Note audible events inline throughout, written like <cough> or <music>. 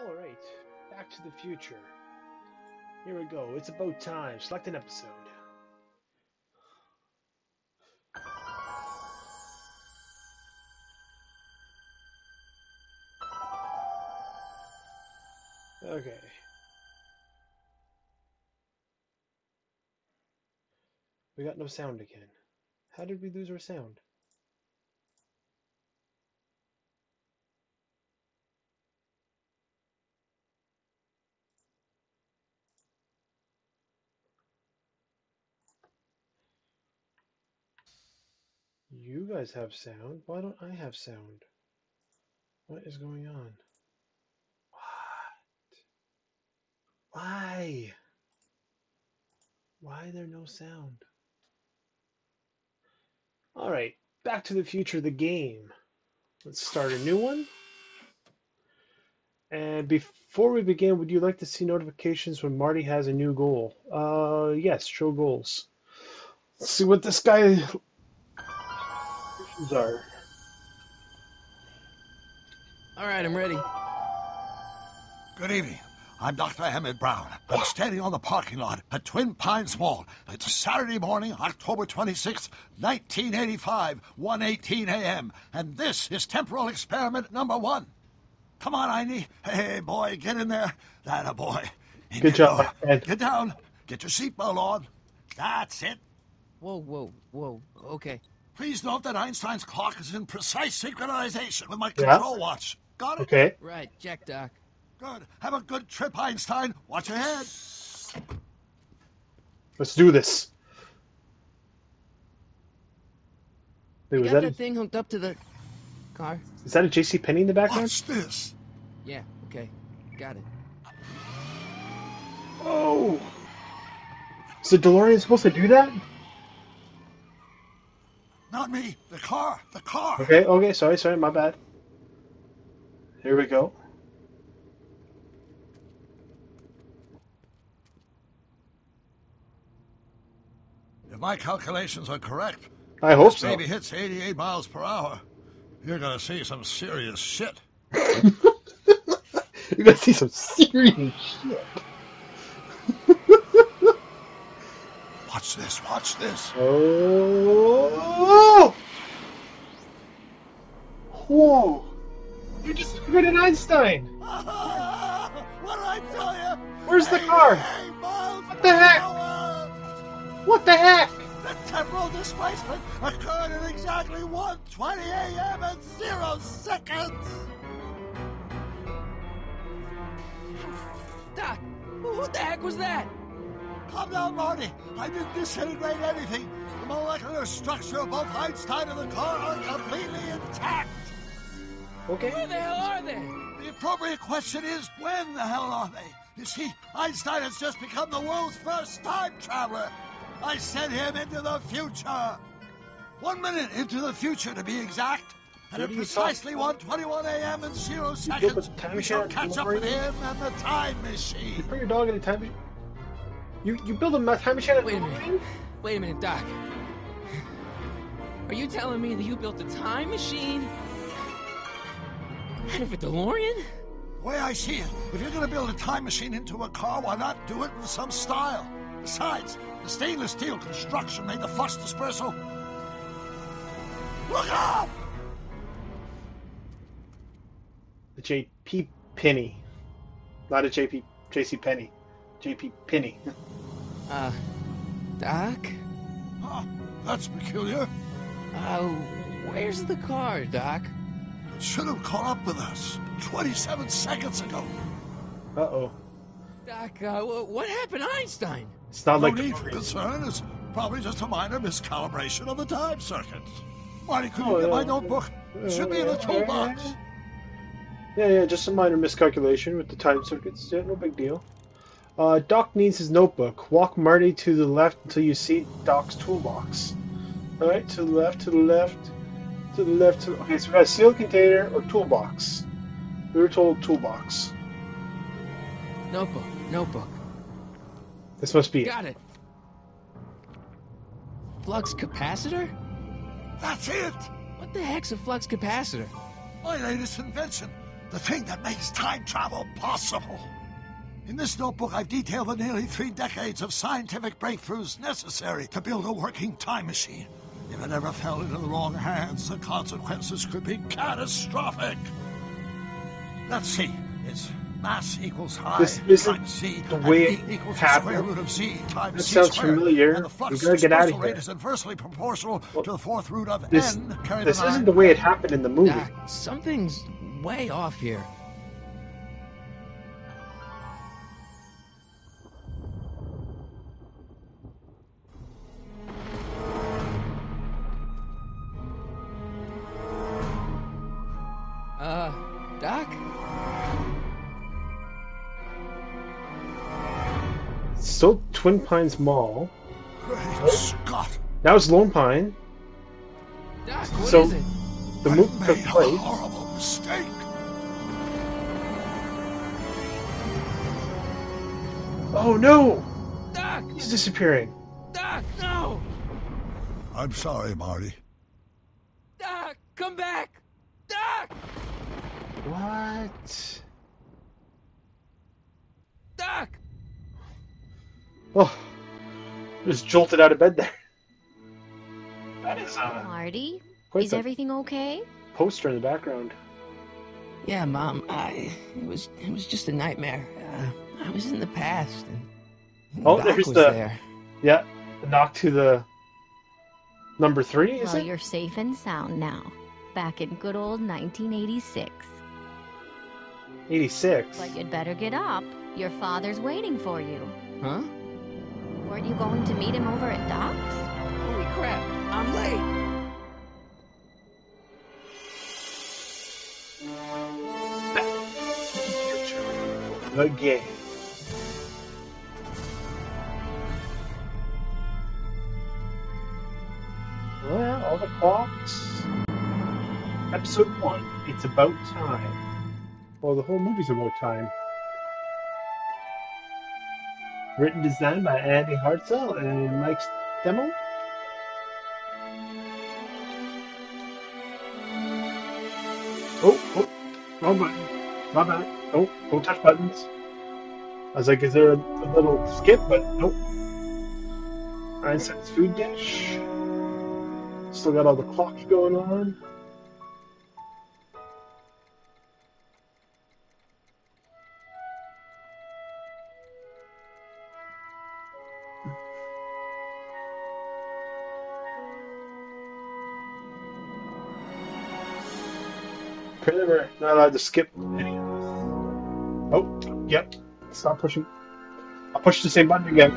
All right, Back to the Future. Here we go. It's about time. Select an episode. Okay. We got no sound again. How did we lose our sound? You guys have sound. Why don't I have sound? What is going on? What? Why? Why there no sound? All right, Back to the Future, the game. Let's start a new one. And before we begin, would you like to see notifications when Marty has a new goal? Uh, yes, show goals. Let's see what this guy are. All right, I'm ready. Good evening. I'm Dr. Emmett Brown. I'm standing on the parking lot at Twin Pines Mall. It's Saturday morning, October 26th, 1985, 1.18 a.m. And this is temporal experiment number one. Come on, Einie. Hey, boy, get in there. That a boy. In Good job. Ed. Get down. Get your seatbelt on. That's it. Whoa, whoa, whoa. Okay. Please note that Einstein's clock is in precise synchronization with my Yeah. control watch. Got it? Okay. Right, check, Doc. Good. Have a good trip, Einstein. Watch ahead. Let's do this. Wait, You was got that that thing hooked up to the car? is that a JC Penney in the background? Watch this. Yeah, okay. Got it. Oh. Is the DeLorean supposed to do that? Not me. The car. The car. Okay, okay, sorry, sorry, my bad. Here we go. If my calculations are correct, I hope so. baby hits 88 miles per hour. You're gonna see some serious shit. <laughs> You're gonna see some serious shit. Watch this. Watch this. Oh! Whoa! You just figured Einstein! <laughs> what did I tell you? Where's the car? What the heck? hour. What the heck? The temporal displacement occurred at exactly 1:20 a.m. and zero seconds. Doc, who the heck was that? Calm down, Marty. I didn't disintegrate anything. The molecular structure of both Einstein and the car are completely intact. Okay. Where the hell are they? The appropriate question is, when the hell are they? You see, Einstein has just become the world's first time traveler. I sent him into the future. One minute into the future, to be exact. And at precisely 1:21 a.m. and zero built seconds, time we machine shall catch up with him and the time machine. You machine. put your dog in a time machine? You you build a ma- time machine Wait a minute. Wait a minute, Doc. Are you telling me that you built a time machine out of a DeLorean? The way I see it, if you're going to build a time machine into a car, why not do it in some style? Besides, the stainless steel construction made the flux dispersal. Look out! The JP Penny. Not a JP JC Penney. JP Penny. Uh, Doc? Huh, that's peculiar. Uh, where's the car, Doc? It should have caught up with us 27 seconds ago. Uh oh. Doc, uh, what happened to Einstein? It's not No like need for concern. It's probably just a minor miscalibration of the time circuit. Marty, could you Oh, get my notebook? It should be in the toolbox. Yeah, yeah, just a minor miscalculation with the time circuits. Yeah, no big deal. Uh, Doc needs his notebook. Walk Marty to the left until you see Doc's toolbox. Alright, to the left, to the left, to the left. To... Okay, so we got a sealed container or toolbox. We were told toolbox. Notebook, notebook. This must be it. Got it. Flux capacitor? That's it. What the heck's a flux capacitor? My latest invention. The thing that makes time travel possible. In this notebook, I've detailed the nearly three decades of scientific breakthroughs necessary to build a working time machine. If it ever fell into the wrong hands, the consequences could be catastrophic. Let's see. It's mass equals I This isn't times z the and way E it equals the happened. square root of z times That c sounds squared. familiar. And the flux We gotta get outta dispersal rate is inversely proportional Well, to the fourth root of This n. Carry this the isn't nine. the way it happened in the movie. Doc, something's way off here. Twin Pines Mall. Great Scott! Now it's Lone Pine. Doc, what is So- it? The I movie took made a place. horrible mistake. Oh no! Doc! He's disappearing. Doc, no! I'm sorry, Marty. Doc, come back! Doc! What? Doc! Oh, just jolted out of bed there. That is uh, Marty, quite is everything okay? poster in the background. Yeah, Mom, I... It was, it was just a nightmare. Uh, I was in the past, and... Oh, Doc there's was the- there. Yeah, the knock to the number three, is well, it? you're safe and sound now. Back in good old 1986. 86. But you'd better get up. Your father's waiting for you. Huh? Weren't you going to meet him over at Doc's? Holy crap, I'm late! The game. Well, all the clocks. Episode one. It's about time. Well, the whole movie's about time. Written design by Andy Hartzell and Mike Stemmle. Oh, oh, wrong button. My bad. Oh, don't touch buttons. I was like, is there a, a little skip? But nope. Einstein's food dish. Still got all the clocks going on. Apparently we're not allowed to skip any of this. <laughs> Oh, yep. Stop pushing. I'll push the same button again.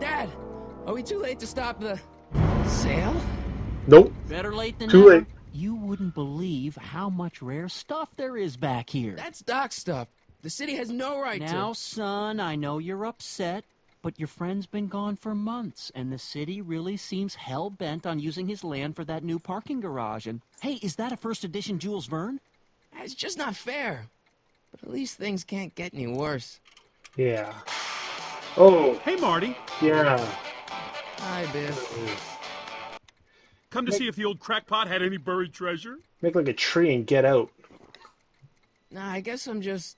Dad! Are we too late to stop the... sale? Nope. Better late than Too never. late. You wouldn't believe how much rare stuff there is back here. That's Doc stuff. The city has no right now, to... son, I know you're upset, but your friend's been gone for months, and the city really seems hell bent on using his land for that new parking garage. And hey, is that a first edition Jules Verne? It's just not fair. But at least things can't get any worse. Yeah. Oh, Hey, Marty. yeah. Hi, Biff. Come to Nick- see if the old crackpot had any buried treasure? Make like a tree and get out. Nah, I guess I'm just...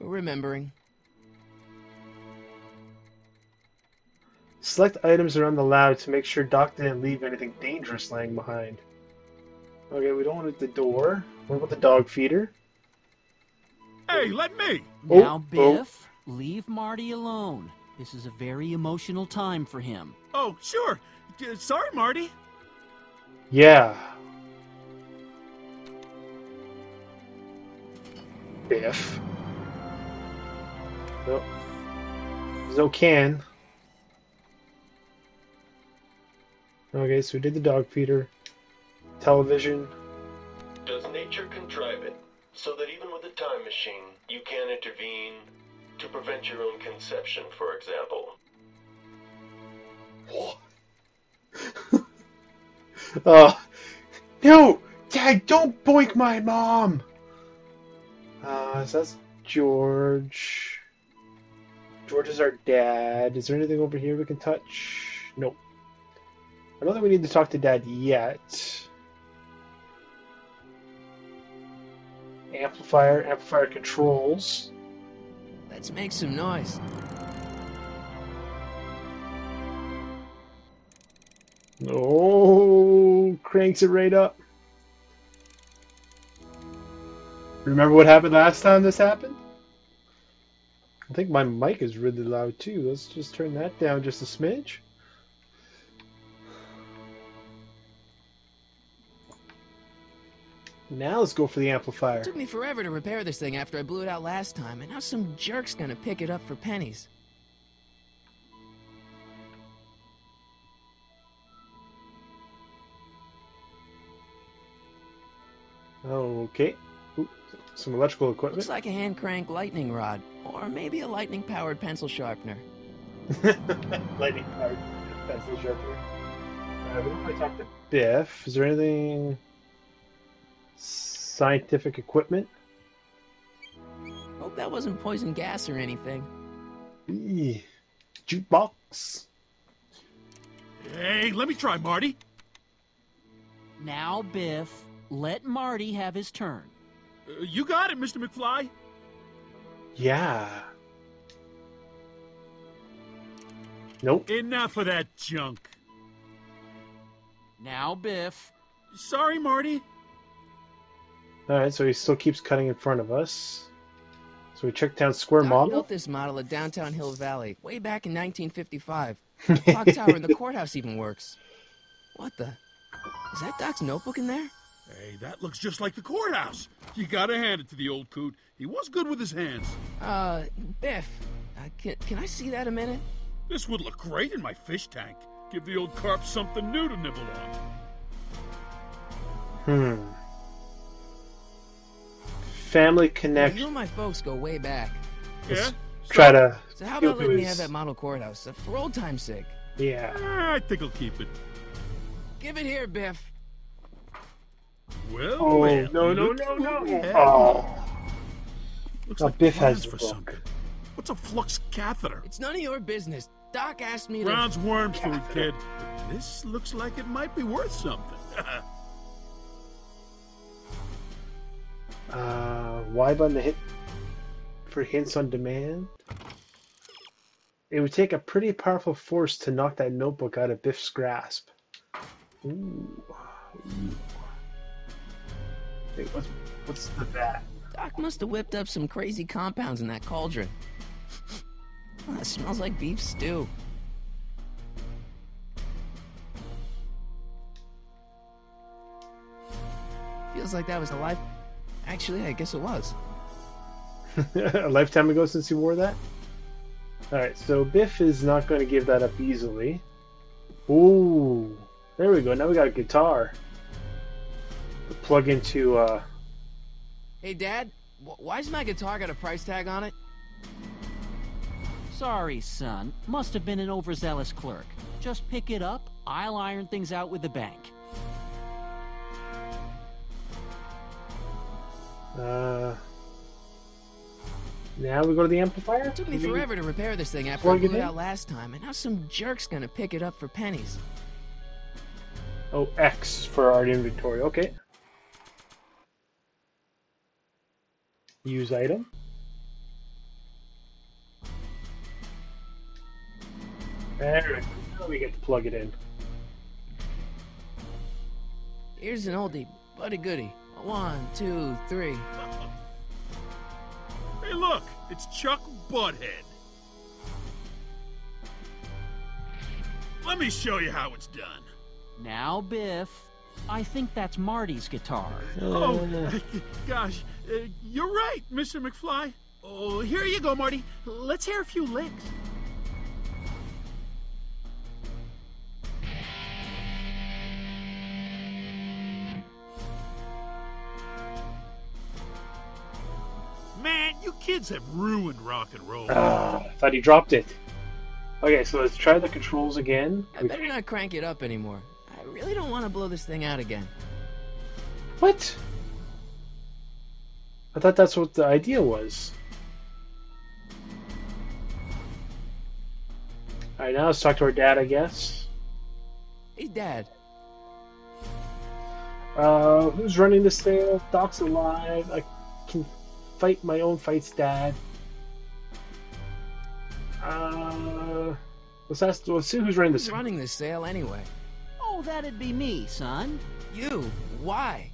remembering. Select items around the lab to make sure Doc didn't leave anything dangerous laying behind. Okay, we don't want the door. What about the dog feeder? Hey, let me. Oh, now, oh. Biff, leave Marty alone. This is a very emotional time for him. Oh, sure. Uh, Sorry, Marty. Yeah. Biff. Nope. There's no can. Okay, so we did the dog feeder. Television. Does nature contrive it so that even with a time machine, you can intervene to prevent your own conception, for example? Oh. <laughs> No! Dad, don't boink my mom! Uh, so that's George. George is our dad. Is there anything over here we can touch? Nope. I don't think we need to talk to dad yet. Amplifier, amplifier controls. Let's make some noise. Oh, cranks it right up. Remember what happened last time this happened? I think my mic is really loud too. Let's just turn that down just a smidge. Now let's go for the amplifier. It took me forever to repair this thing after I blew it out last time, and now some jerk's gonna pick it up for pennies. Okay. Ooh, some electrical equipment. Looks like a hand crank lightning rod, or maybe a lightning powered pencil sharpener. <laughs> Lightning powered pencil sharpener. Uh, we don't to talk to Biff. Is there anything scientific equipment? Hope that wasn't poison gas or anything. Eee. Jukebox. Hey, let me try, Marty. Now, Biff, let Marty have his turn. Uh, you got it, Mr. McFly. Yeah. Nope. Enough of that junk. Now, Biff. Sorry, Marty. Alright, so he still keeps cutting in front of us. So we check down square Doc model. built this model at downtown Hill Valley way back in 1955. The <laughs> clock tower in the courthouse even works. What the? Is that Doc's notebook in there? Hey, that looks just like the courthouse. You gotta hand it to the old coot. He was good with his hands. Uh, Biff, uh, can, can I see that a minute? This would look great in my fish tank. Give the old carp something new to nibble on. Hmm. Family connection. You connection. and my folks go way back. Yeah? Let's Try to. So how about letting me have that model courthouse uh, for old time's sake? Yeah. Eh, I think I'll keep it. Give it here, Biff. Well, Oh, well, no, no, look no, no. Oh. Looks Now like Biff has plans for book. something. What's a flux catheter? It's none of your business. Doc asked me to. Brown's worm <laughs> food, kid. But this looks like it might be worth something. <laughs> Y button to hit for hints on demand. It would take a pretty powerful force to knock that notebook out of Biff's grasp. Ooh. Wait, what's, what's the that? Doc must have whipped up some crazy compounds in that cauldron. Oh, <laughs> that smells like beef stew. Feels like that was a life. Actually, I guess it was. <laughs> a lifetime ago since he wore that? Alright, so Biff is not going to give that up easily. Ooh. There we go. Now we got a guitar. To plug into, uh, Hey, Dad, wh- why's my guitar got a price tag on it? Sorry, son. Must have been an overzealous clerk. Just pick it up. I'll iron things out with the bank. Uh, now we go to the amplifier? It took me forever to repair this thing after I blew it out last time, and now some jerk's gonna pick it up for pennies. Oh, X for our inventory. Okay. Use item. There we go. We get to plug it in. Here's an oldie, but a goodie. One, two, three. <laughs> hey, look, it's Chuck Butthead. Let me show you how it's done. Now, Biff. I think that's Marty's guitar. Oh, Uh, <laughs> gosh, uh, you're right, Mr. McFly. Oh, here you go, Marty. Let's hear a few licks. Kids have ruined rock and roll. ah, thought he dropped it. Okay, so let's try the controls again. I better not crank it up anymore. I really don't want to blow this thing out again. What? I thought that's what the idea was. Alright, now let's talk to our dad, I guess. Hey, Dad. Uh, who's running the sale? Doc's alive. I can fight my own fights, Dad. Uh, let's ask. Let's see who's running the Who's sale. running this sale anyway? Oh, that'd be me, son. You. Why?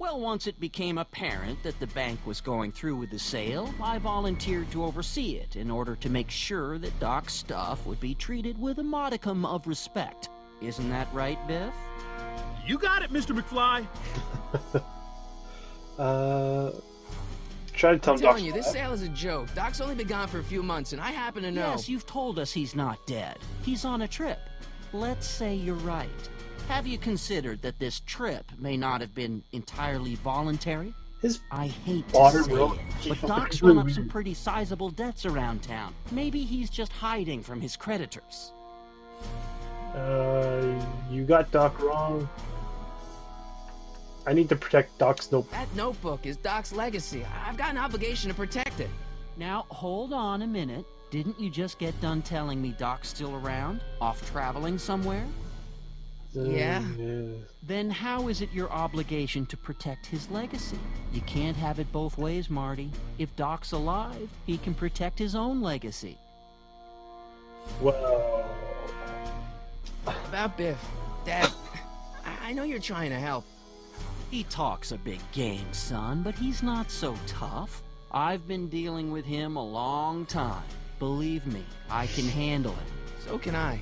Well, once it became apparent that the bank was going through with the sale, I volunteered to oversee it in order to make sure that Doc's stuff would be treated with a modicum of respect. Isn't that right, Biff? You got it, Mr. McFly. <laughs> Uh, try to tell I'm him Doc's telling you, this sale is a joke. Doc's only been gone for a few months, and I happen to know. Yes, you've told us he's not dead. He's on a trip. Let's say you're right. Have you considered that this trip may not have been entirely voluntary? His I hate to Water say will it, but Doc's run up some pretty sizable debts around town. Maybe he's just hiding from his creditors. Uh, you got Doc wrong. I need to protect Doc's notebook. That notebook is Doc's legacy. I- I've got an obligation to protect it. Now, hold on a minute. Didn't you just get done telling me Doc's still around? Off traveling somewhere? Mm, yeah. Then how is it your obligation to protect his legacy? You can't have it both ways, Marty. If Doc's alive, he can protect his own legacy. Well, About Biff. Dad, I, I know you're trying to help. He talks a big game, son, but he's not so tough. I've been dealing with him a long time. Believe me, I can handle it. So can I.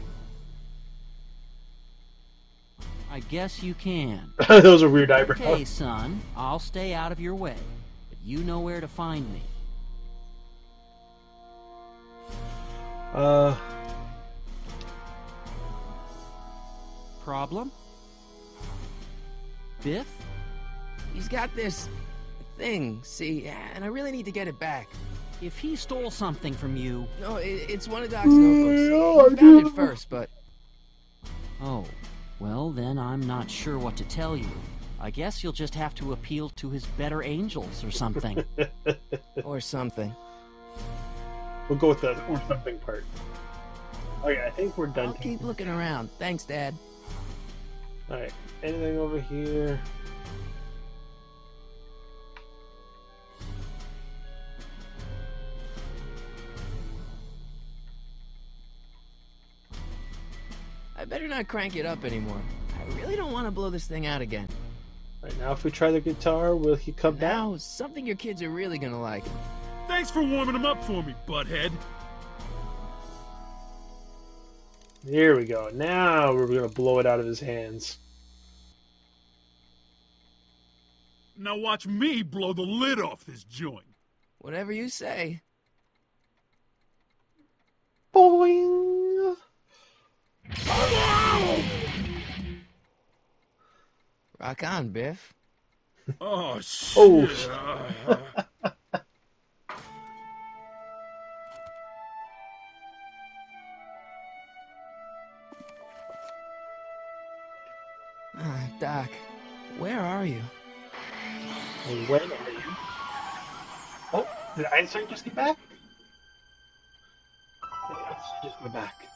I guess you can. <laughs> those are weird eyebrows. Okay, son, I'll stay out of your way. But you know where to find me. Uh, Problem? Biff? He's got this thing, see, and I really need to get it back. If he stole something from you... No, it, it's one of Doc's notebooks. Yeah, He I found do. it first, but Oh, well then I'm not sure what to tell you. I guess you'll just have to appeal to his better angels or something. <laughs> or something. we'll go with the or something part. Okay, I think we're done. I'll keep looking around. Thanks, Dad. All right, anything over here? Better not crank it up anymore. I really don't want to blow this thing out again. Right now if we try the guitar, will he come down? Now, something your kids are really gonna like. Thanks for warming them up for me, butthead. Here we go. Now we're gonna blow it out of his hands. Now watch me blow the lid off this joint. Whatever you say. Boing. Rock on, Biff. Oh, shit. Oh. Uh, Ah, Doc, where are you? And when are you? Oh, did Einstein just get back? Did Einstein just get back?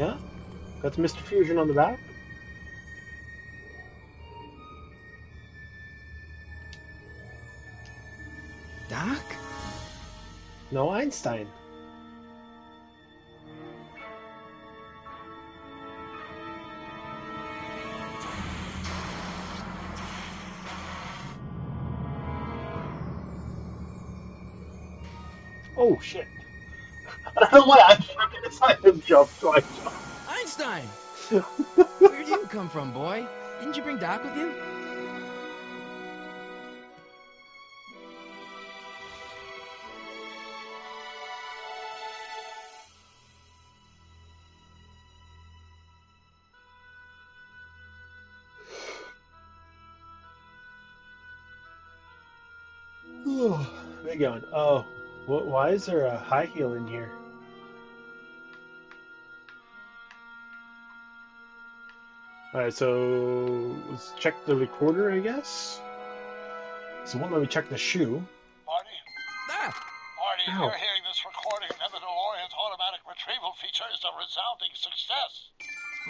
Yeah? That's Mr. Fusion on the back? Doc? No, Einstein. Oh shit. <laughs> I don't know why I jumped inside him jump, so Where'd you come from, boy? Didn't you bring Doc with you? Where you going? Oh, wh- why is there a high heel in here? Alright, so let's check the recorder, I guess. So one, let me check the shoe. Marty? Ah! Marty, Ow. you're hearing this recording, then the DeLorean's automatic retrieval feature is a resounding success.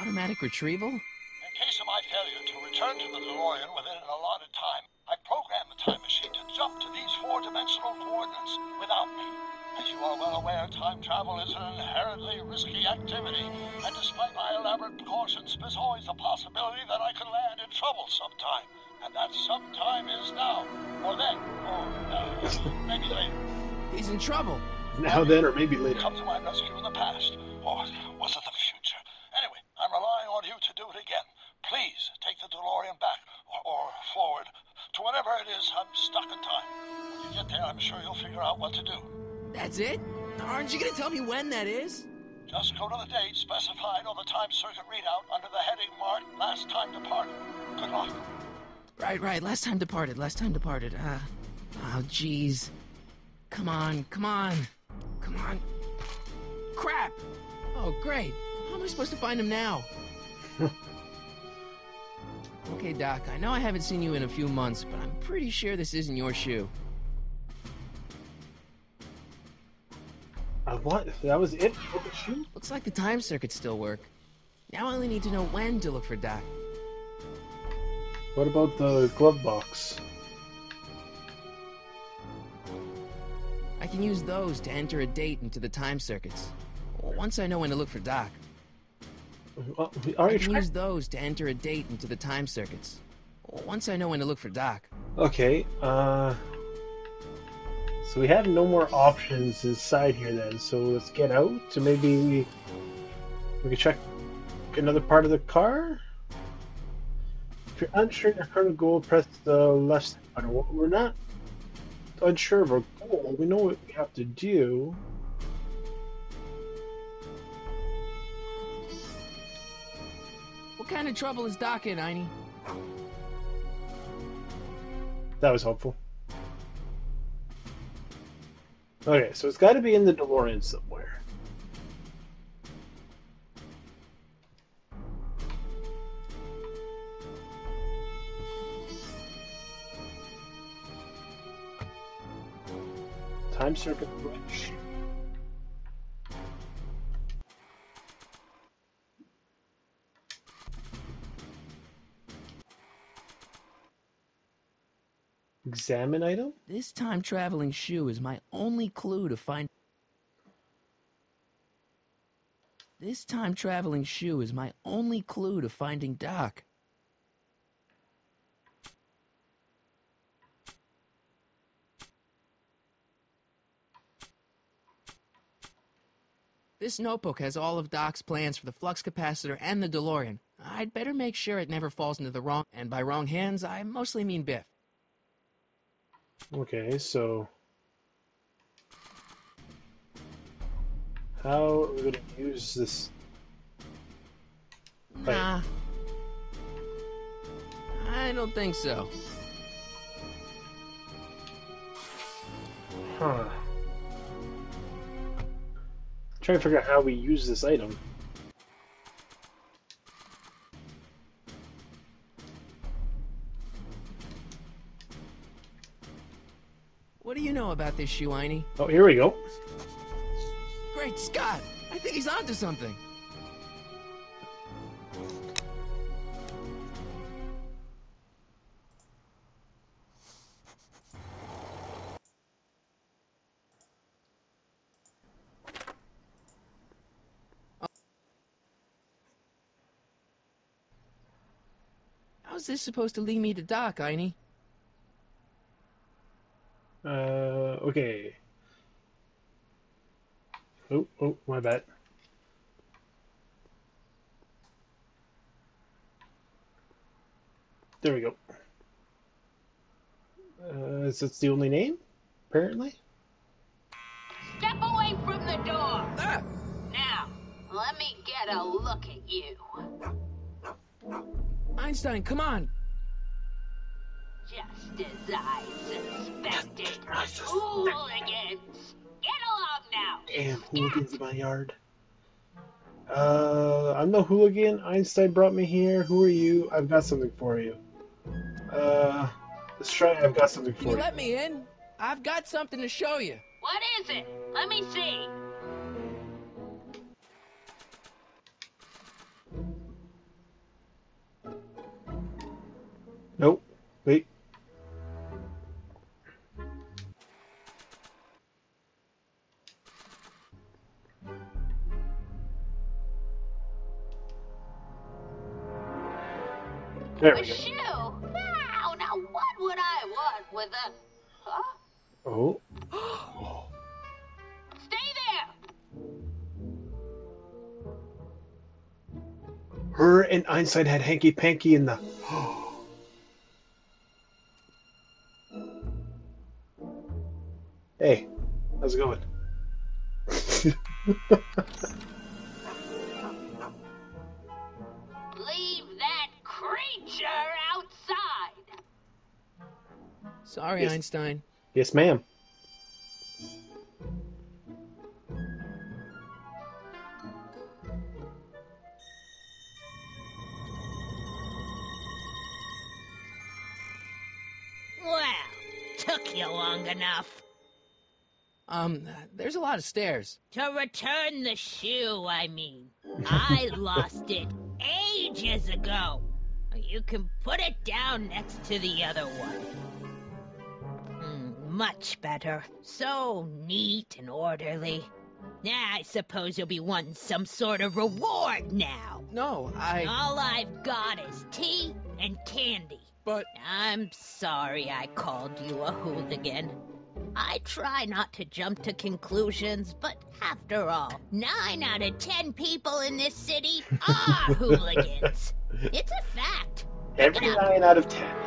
Automatic retrieval? In case of my failure to return to the DeLorean within an allotted time, I programmed the time machine to jump to these four-dimensional coordinates without me. As you are well aware, time travel is an inherently risky activity, and despite my elaborate precautions, there's always a possibility that I can land in trouble sometime. And that sometime is now, or then, or uh, maybe later. He's in trouble. Now then, or maybe later. Come to my rescue in the past, or was it the future? Anyway, I'm relying on you to do it again. Please take the DeLorean back, or, or forward, to whenever it is I'm stuck in time. When you get there, I'm sure you'll figure out what to do. That's it? Aren't you gonna tell me when that is? Just go to the date specified on the time circuit readout under the heading marked Last Time Departed. Good luck. Right, right. Last time departed. Last time departed. Uh, oh, jeez. Come on, come on, come on. Crap! Oh, great. How am I supposed to find him now? <laughs> okay, Doc. I know I haven't seen you in a few months, but I'm pretty sure this isn't your shoe. Uh, what? That was it for the shoe? Looks like the time circuits still work. Now I only need to know when to look for Doc. What about the glove box? I can use those to enter a date into the time circuits. Once I know when to look for Doc. Well, we I can use those to enter a date into the time circuits. Once I know when to look for Doc. Okay, uh. So we have no more options inside here then, so let's get out. to maybe we can check another part of the car? If you're unsure of current goal, press the left button. We're not unsure of our goal. We know what we have to do. What kind of trouble is Doc in, Einie? That was helpful. Okay, so it's got to be in the DeLorean somewhere. Time circuit bridge. Examine item? This time traveling shoe is my only clue to find. This time traveling shoe is my only clue to finding Doc. This notebook has all of Doc's plans for the flux capacitor and the DeLorean. I'd better make sure it never falls into the wrong, and by wrong hands, I mostly mean Biff. Okay, so how are we going to use this? Nah. I don't think so. Huh. Trying to figure out how we use this item. Know about this shoe, Einie? Oh, here we go. Great Scott! I think he's onto something. How's this supposed to lead me to Doc, Einie? Uh, okay. Oh, oh, my bad. There we go. Uh, is this the only name? Apparently. Step away from the door. Ah! Now, let me get a look at you. Einstein, come on! Just as I suspected. Hooligans! Get along now! Damn, hooligans in my yard. Uh, I'm no hooligan. Einstein brought me here. Who are you? I've got something for you. Uh, let's try. I've got something for you you. let me in? I've got something to show you. What is it? Let me see. Nope. Wait. There we go. shoe? Now, now what would I want with a... Huh? Oh. Stay there! Her and Einstein had hanky panky in the. Yes, ma'am. Well, took you long enough. Um, there's a lot of stairs. To return the shoe, I mean. I <laughs> lost it ages ago. You can put it down next to the other one. Much better. So neat and orderly. Now I suppose you'll be wanting some sort of reward now. No, I. All I've got is tea and candy. But I'm sorry I called you a hooligan. I try not to jump to conclusions, but after all, nine out of ten people in this city are <laughs> hooligans. It's a fact. Every Pick it up. nine out of ten.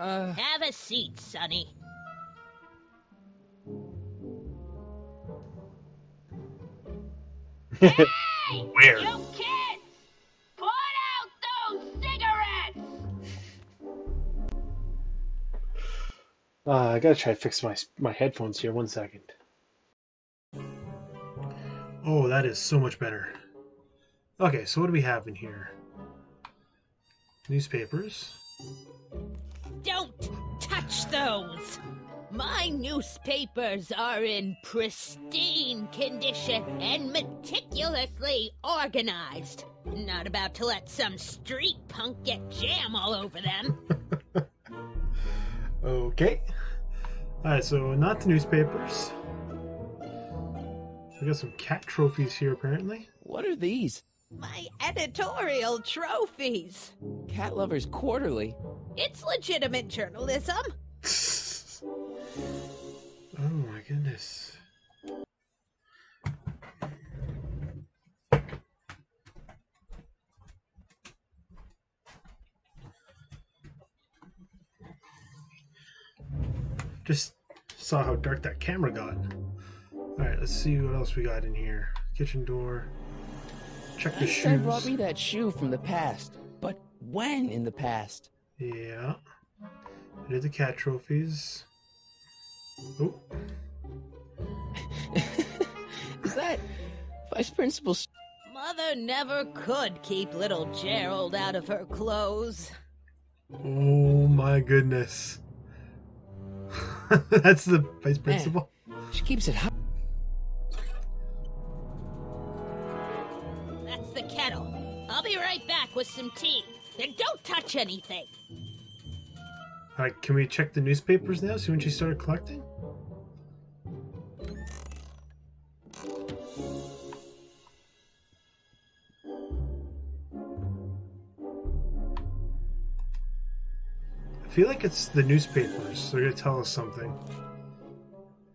Uh, Have a seat, Sonny. <laughs> Hey! Where? You kids! Put out those cigarettes! Uh, I gotta try to fix my my headphones here. One second. Oh, that is so much better. Okay, so what do we have in here? Newspapers. Don't touch those! My newspapers are in pristine condition and meticulously organized. Not about to let some street punk get jam all over them. <laughs> Okay. Alright, so not the newspapers. We got some cat trophies here, apparently. what are these? My editorial trophies. Cat Lovers Quarterly. It's legitimate journalism. <laughs> Oh my goodness. Just saw how dark that camera got. Alright, let's see what else we got in here. Kitchen door. Check the Einstein shoes. brought me that shoe from the past. But when in the past? Yeah. I did the cat trophies. Oh, <laughs> Is that Vice Principal? Mother never could keep little Gerald out of her clothes. oh my goodness. <laughs> That's the vice principal. She keeps it hot. Don't anything. Alright, can we check the newspapers now? See when she started collecting? I feel like it's the newspapers. They're gonna tell us something.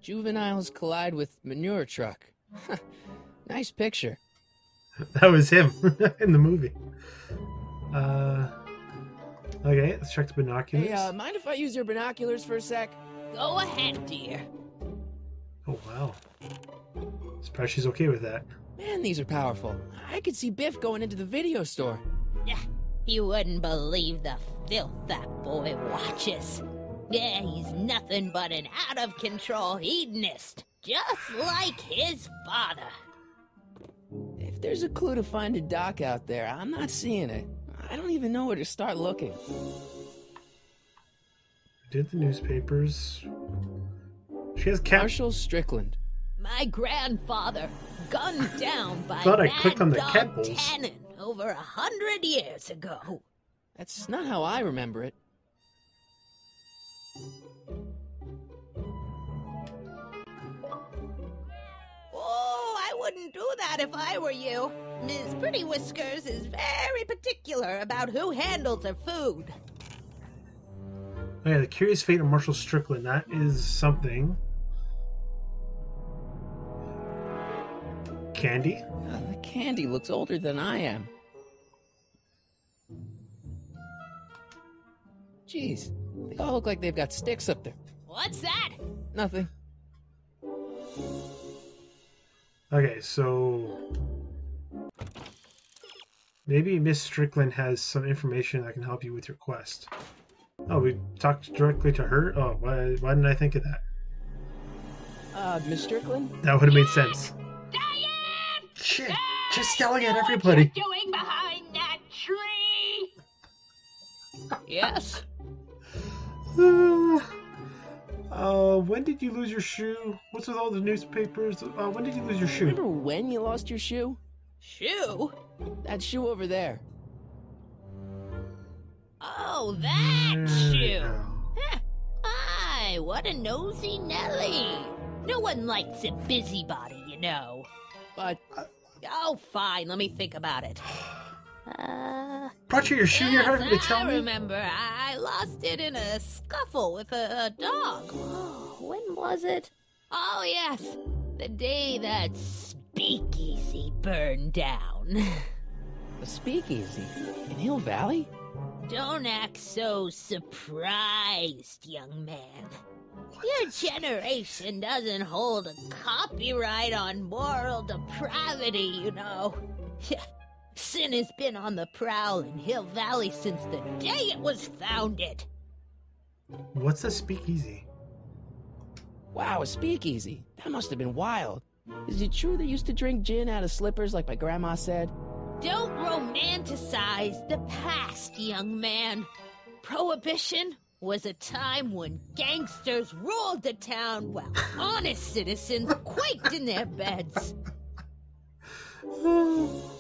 Juveniles collide with manure truck. nice picture. <laughs> That was him <laughs> in the movie. Uh, okay, let's check the binoculars. Hey, uh, mind if I use your binoculars for a sec? Go ahead, dear. Oh wow. Surprised she's okay with that. Man, these are powerful. I could see Biff going into the video store. Yeah, you wouldn't believe the filth that boy watches. Yeah, he's nothing but an out of control hedonist. just like his father. If there's a clue to find a Doc out there, I'm not seeing it. I don't even know where to start looking. Did the newspapers. She has cat. Marshall Strickland. My grandfather, gunned down by Thought I Mad clicked on the Dog cat balls. Tannen over a hundred years ago. That's not how I remember it. Wouldn't do that if I were you. Miss Pretty Whiskers is very particular about who handles her food. Oh, yeah, the curious fate of Marshall Strickland. That is something. Candy? Uh, the candy looks older than I am. Jeez, they all look like they've got sticks up there. What's that? Nothing. Okay, so maybe Miss Strickland has some information that can help you with your quest. Oh, we talked directly to her. Oh, why, why didn't I think of that? Uh, Miss Strickland? That would have made sense. Diane! Shit, just yelling at everybody. What you doing behind that tree? Yes. Uh, <sighs> uh, when did you lose your shoe? What's with all the newspapers? Uh, when did you lose your shoe? Remember when you lost your shoe? Shoe? That shoe over there. Oh, that Mm, shoe. yeah. Hi, what a nosy Nelly. No one likes a busybody, you know. But Oh, fine. Let me think about it. <sighs> <sighs> Uh, Brought you your shoe here, yes, having to tell I me? remember. I lost it in a scuffle with a, a dog. Oh, when was it? Oh, yes. The day that speakeasy burned down. <laughs> a speakeasy in Hill Valley? Don't act so surprised, young man. Your generation doesn't hold a copyright on moral depravity, you know. <laughs> Sin has been on the prowl in Hill Valley since the day it was founded. What's a speakeasy? Wow, a speakeasy. That must have been wild. Is it true they used to drink gin out of slippers like my grandma said? Don't romanticize the past, young man. Prohibition was a time when gangsters ruled the town while honest citizens quaked in their beds.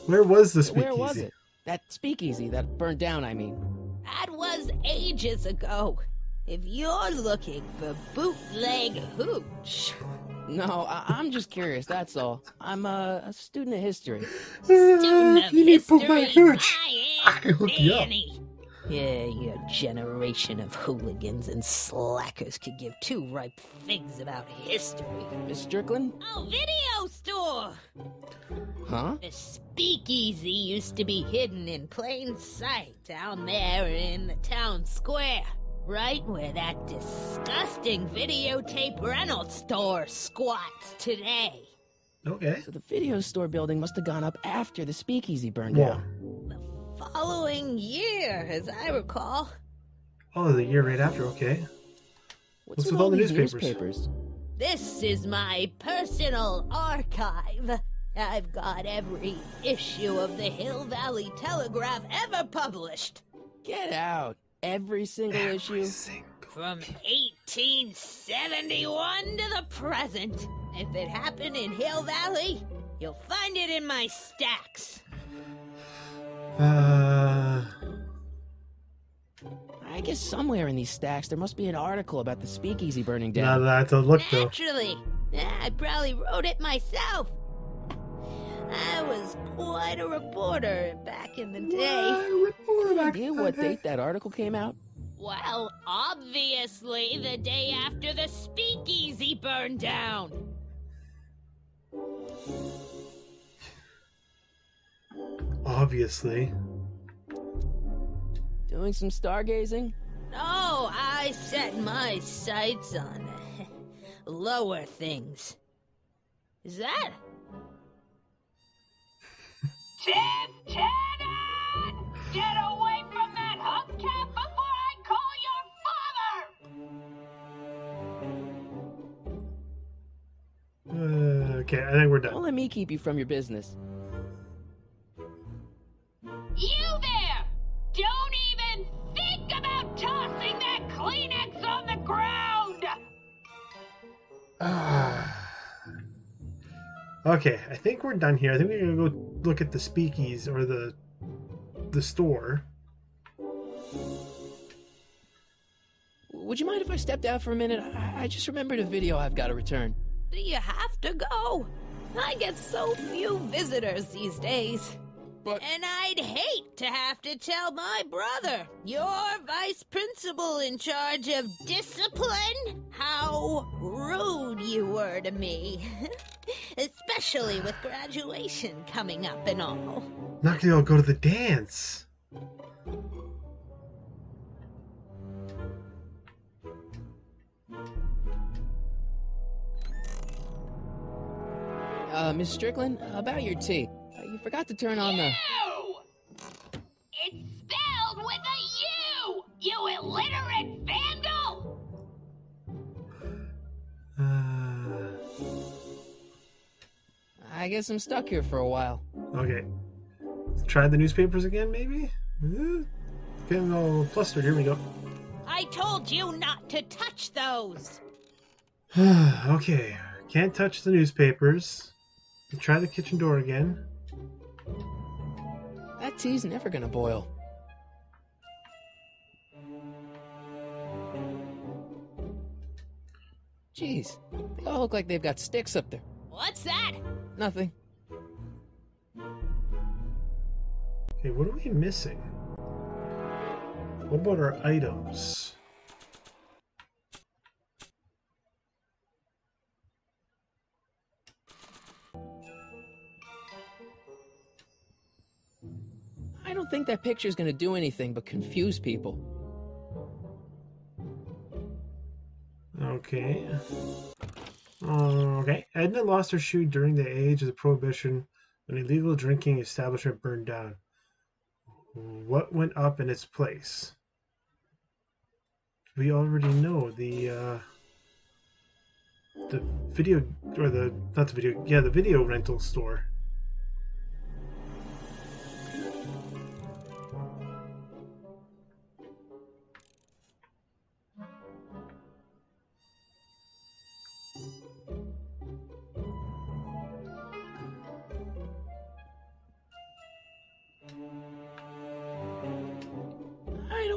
Where was the speakeasy? Where was it? That speakeasy that burned down, I mean. That was ages ago. If you're looking for bootleg hooch, No, I- I'm just curious, that's all. I'm a, a student of history. student of you need bootleg history, hooch. I I can hook you up. Danny. Yeah, your generation of hooligans and slackers could give two ripe figs about history. Miss Strickland? Oh, video store! Huh? The speakeasy used to be hidden in plain sight down there in the town square. Right where that disgusting videotape rental store squats today. Okay. So the video store building must have gone up after the speakeasy burned Whoa. down. The following year, as I recall. Oh, the year right after. Okay. What's, What's with with all the these newspapers? This is my personal archive. I've got every issue of the Hill Valley Telegraph ever published. Get out. Every single issue? From 1871 to the present. If it happened in Hill Valley, you'll find it in my stacks. Uh, I guess somewhere in these stacks there must be an article about the speakeasy burning down. now that I have to look though. Naturally. I probably wrote it myself. I was quite a reporter back in the day. Any idea what date that article came out? Well, obviously the day after the speakeasy burned down. Obviously. Doing some stargazing? No, I set my sights on <laughs> lower things. Is that? Tim Tannen! Get away from that hubcap before I call your father! Uh, okay, I think we're Don't done. let me keep you from your business. You there! Don't even think about tossing that Kleenex on the ground! <sighs> okay, I think we're done here. I think we're gonna go look at the speakeasy or the the store. Would you mind if I stepped out for a minute? I, I just remembered a video I've got to return. Do you have to go? I get so few visitors these days. But- And I'd hate to have to tell my brother, your vice principal in charge of discipline, how rude you were to me. <laughs> Especially with graduation coming up and all. Not gonna all go to the dance. Uh, Miss Strickland, about your tea. You forgot to turn on the. You! It's spelled with a U! You illiterate vandal! Uh, I guess I'm stuck here for a while. okay. Try the newspapers again, maybe? Uh, Getting all flustered. Here we go. I told you not to touch those. <sighs> okay. Can't touch the newspapers. Try the kitchen door again. That tea's never gonna boil. Jeez, they all look like they've got sticks up there. What's that? Nothing. Okay, what are we missing? What about our items? Don't think that picture's gonna do anything but confuse people. Okay. Okay. Edna lost her shoe during the age of the prohibition when a legal drinking establishment burned down. What went up in its place? We already know the uh, the video or the not the video yeah the video rental store.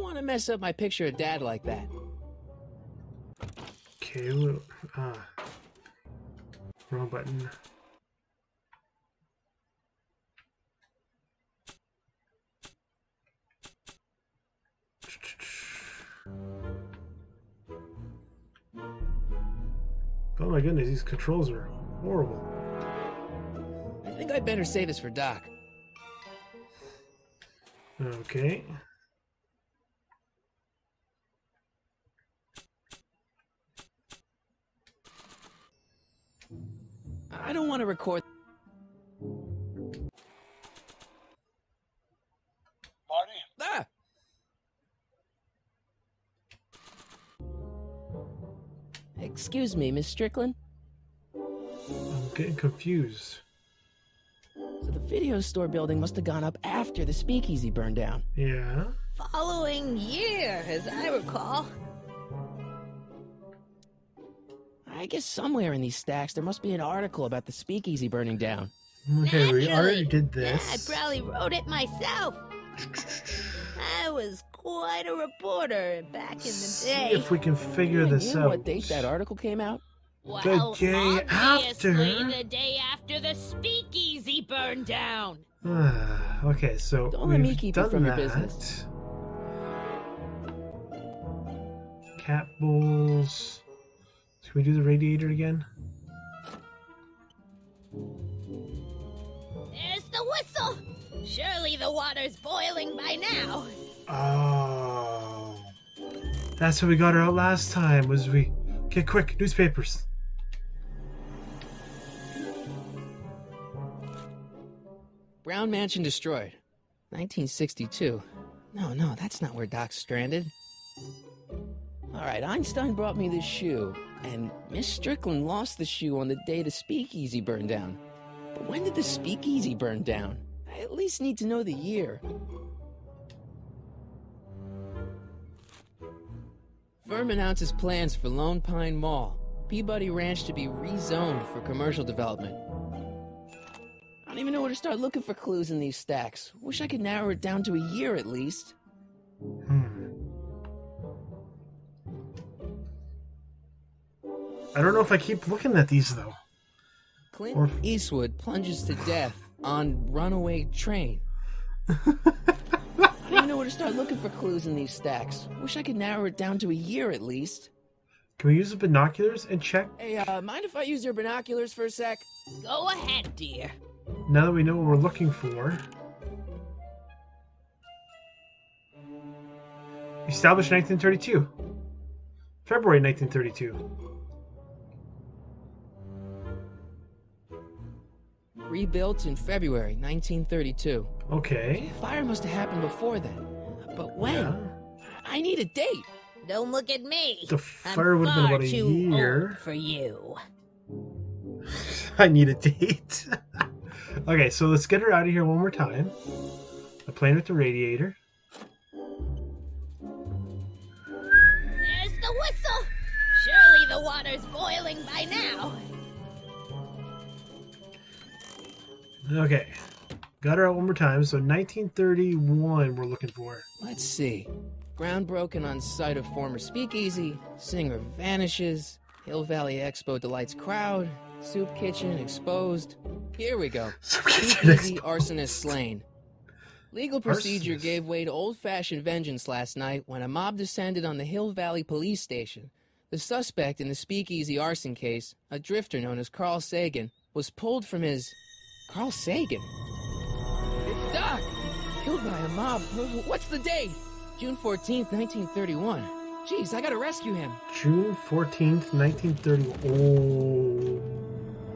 Want to mess up my picture of Dad like that. Okay, lo- ah, wrong button. Oh my goodness, these controls are horrible. I think I'd better say this for Doc. Okay. I don't want to record. Marty? Ah! Excuse me, Miss Strickland. I'm getting confused. So the video store building must have gone up after the speakeasy burned down. Yeah. Following year, as I recall. I guess somewhere in these stacks there must be an article about the speakeasy burning down. Okay, we already Naturally. did Yeah, this. I probably wrote it myself. I was quite a reporter back in the See day. if we can figure Any this idea out. what date that article came out? Well, day obviously after. the day after the speakeasy burned down. <sighs> Okay, so Don't let me keep you done from your business. Cat bowls. Can we do the radiator again? There's the whistle. Surely the water's boiling by now. Oh, that's how we got her out last time. Was we get quick newspapers? Brown Mansion destroyed. 1962. No, no, that's not where Doc's stranded. All right, Einstein brought me this shoe. And Miss Strickland lost the shoe on the day the speakeasy burned down. But when did the speakeasy burn down? I at least need to know the year. Firm announces plans for Lone Pine Mall. Peabody Ranch to be rezoned for commercial development. I don't even know where to start looking for clues in these stacks. Wish I could narrow it down to a year at least. Hmm. I don't know if I keep looking at these though. Clint Or- Eastwood plunges to death on runaway train. <laughs> I don't even know where to start looking for clues in these stacks. Wish I could narrow it down to a year at least. Can we use the binoculars and check Hey, uh, mind if I use your binoculars for a sec? Go ahead, dear. now that we know what we're looking for? Established 1932. February 1932. Rebuilt in February 1932. Okay. Fire must have happened before then. But when? Yeah. I need a date. Don't look at me. The fire would have been about a too year. old for you. <laughs> I need a date. <laughs> okay, so let's get her out of here one more time. I'm playing with the radiator. There's the whistle. Surely the water's boiling by now. Okay. Got her out one more time. So 1931 we're looking for. Let's see. Ground broken on site of former speakeasy. Singer vanishes. Hill Valley Expo delights crowd. Soup kitchen exposed. Here we go. <laughs> Speakeasy arsonist slain. Legal procedure Arsonist. gave way to old-fashioned vengeance last night when a mob descended on the Hill Valley police station. The suspect in the speakeasy arson case, a drifter known as Carl Sagan, was pulled from his... Carl Sagan? It's Doc! Killed by a mob. What's the date? June 14th, 1931. Jeez, I gotta rescue him. June 14th, 1931. Oh.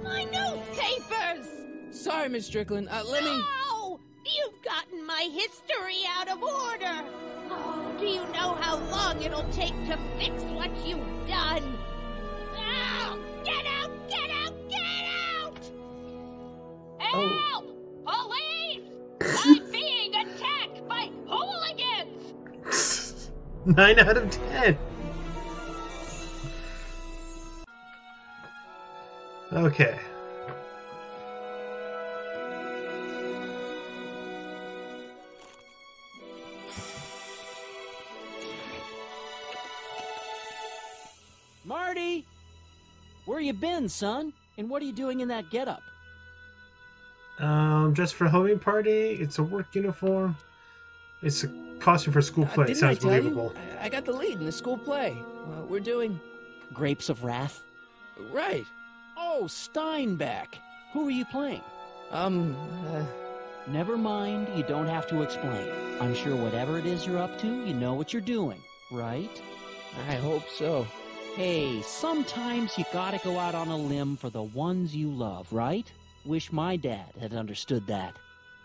My newspapers! Sorry, Miss Strickland. Uh, let me... No! You've gotten my history out of order! Oh, do you know how long it'll take to fix what you've done? Ow! Get out! Get out! Get out! Help! Police! I'm <laughs> being attacked by hooligans! <laughs> 9 out of 10. Okay. Marty! Where you been, son? And what are you doing in that getup? Um, dressed for a Halloween party. It's a work uniform. It's a costume for a school Uh, play. I sounds tell believable. you? I, I got the lead in the school play. Uh, we're doing... Grapes of Wrath? Right. Oh, Steinbeck! Who are you playing? Um, uh, Never mind, you don't have to explain. I'm sure whatever it is you're up to, you know what you're doing, right? I hope so. Hey, sometimes you gotta go out on a limb for the ones you love, right? Wish my dad had understood that.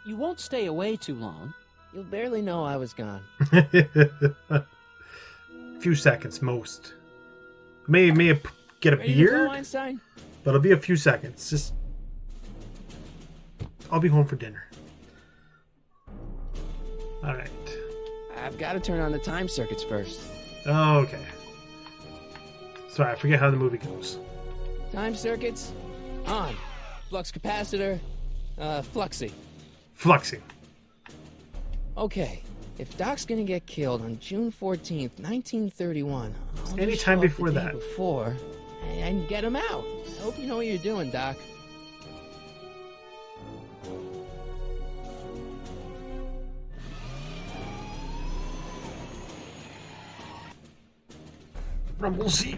You won't stay away too long. You'll barely know I was gone. A <laughs> few seconds most. May may get a Ready to go, beer, Einstein? but it'll be a few seconds. Just I'll be home for dinner. All right. I've got to turn on the time circuits first. Oh, okay. Sorry, I forget how the movie goes. Time circuits on. Flux capacitor, uh, fluxy. Fluxing. Okay, if Doc's gonna get killed on June 14th, 1931, I'll just Anytime before that. Before, and get him out. I hope you know what you're doing, Doc. Rumble Z.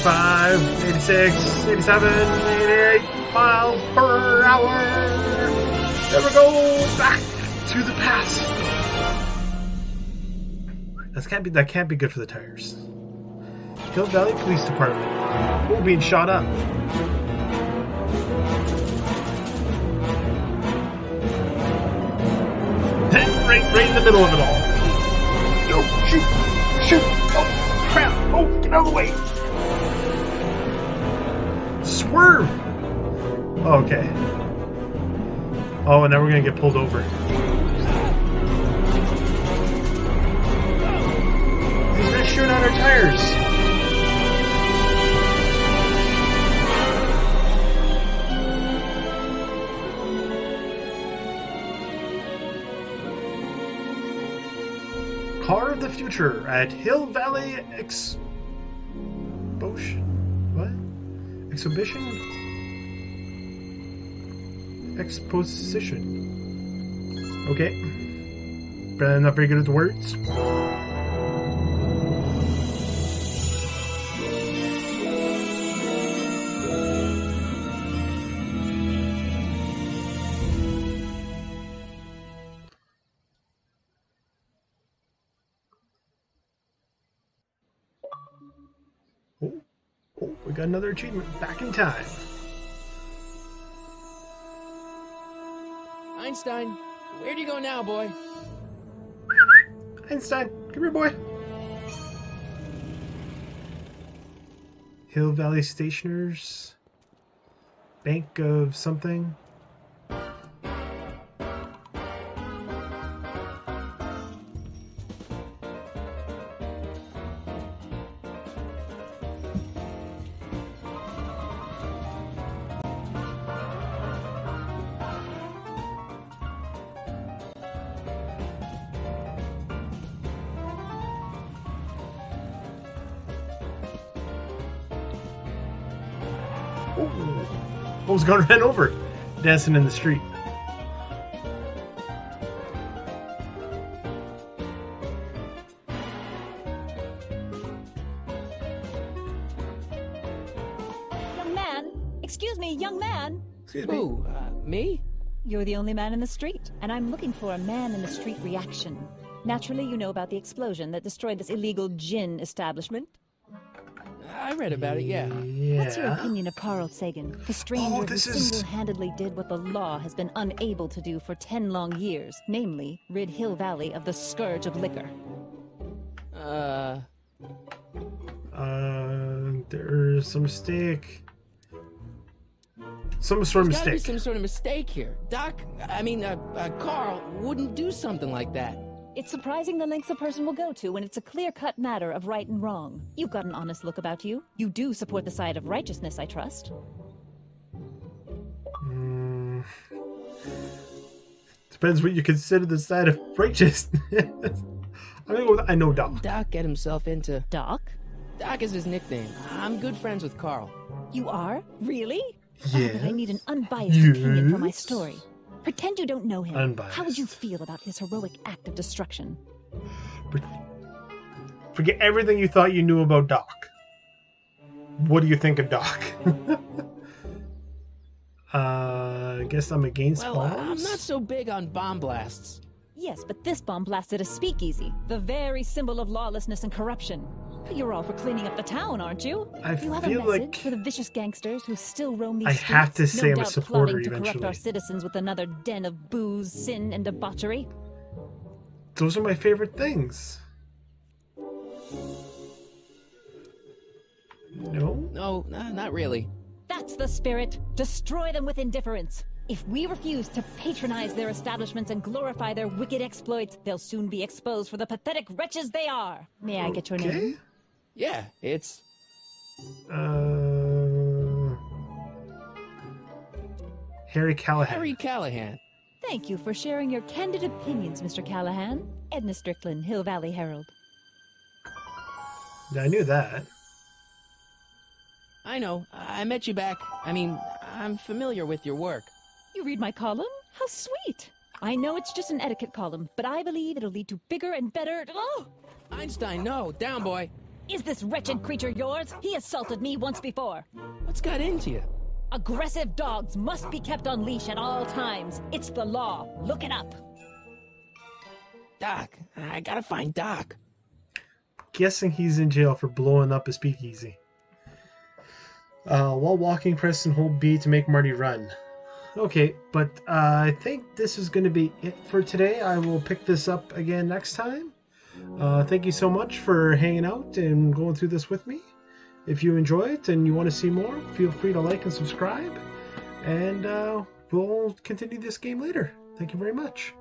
85, 86, 87, 88 miles per hour. There we go, back to the past. That can't be that can't be good for the tires. Hill Valley Police Department. Oh, being shot up. right, right in the middle of it all. No, shoot, shoot! Oh, crap! Oh, get out of the way! Swerve! Okay. Oh, and now we're gonna get pulled over. He's gonna shoot on our tires. Car of the Future at Hill Valley Exposition. Exhibition? Exposition. Okay. But I'm not very good at words. Another achievement. Back in time. Einstein, where do you go now, boy? Einstein, come here, boy. Hill Valley Stationers. Bank of something. Almost got ran over, dancing in the street. Young man! Excuse me, young man! Excuse Who? Uh, me? You're the only man in the street, and I'm looking for a man in the street reaction. Naturally, you know about the explosion that destroyed this illegal gin establishment. I read about it, yeah. What's your opinion of Carl Sagan, the stranger Oh, who single-handedly did what the law has been unable to do for ten long years, namely, rid Hill Valley of the scourge of liquor? Uh, Uh, there's some mistake. Some sort of there's gotta be mistake. some sort of mistake here. Doc, I mean, uh, uh, Carl wouldn't do something like that. It's surprising the lengths a person will go to when it's a clear-cut matter of right and wrong. You've got an honest look about you. You do support the side of righteousness, I trust. Mm. Depends what you consider the side of righteousness. <laughs> I'm with I know Doc. Doc get himself into. Doc? Doc is his nickname. I'm good friends with Carl. You are? Really? Yeah. but I need an Yes. unbiased opinion for my story. Pretend you don't know him. How would you feel about his heroic act of destruction? Forget everything you thought you knew about Doc. What do you think of Doc? <laughs> uh, I guess I'm against Well, uh, I'm not so big on bomb blasts. Yes, but this bomb blasted a speakeasy, the very symbol of lawlessness and corruption. You're all for cleaning up the town, aren't you? I you have feel a message like- for the vicious gangsters who still roam these I streets, have to say no I'm a doubt supporter plotting to corrupt our citizens with another den of booze, sin, and debauchery. Those are my favorite things. No? No, nah, not really. That's the spirit. Destroy them with indifference. If we refuse to patronize their establishments and glorify their wicked exploits, they'll soon be exposed for the pathetic wretches they are. May I get your name? Yeah, it's. Uh, Harry Callahan. Harry Callahan. Thank you for sharing your candid opinions, Mr. Callahan. Edna Strickland, Hill Valley Herald. Yeah, I knew that. I know. I met you back. I mean, I'm familiar with your work. You read my column? How sweet! I know it's just an etiquette column, but I believe it'll lead to bigger and better. Oh! Einstein, no. Down, boy. Is this wretched creature yours? He assaulted me once before. What's got into you? Aggressive dogs must be kept on leash at all times. It's the law. Look it up. Doc. I gotta find Doc. guessing he's in jail for blowing up a speakeasy. Uh, while walking, press and hold B to make Marty run. Okay, but uh, I think this is going to be it for today. I will pick this up again next time. Uh, thank you so much for hanging out and going through this with me. If you enjoy it and you want to see more, feel free to like and subscribe. And uh, we'll continue this game later. Thank you very much.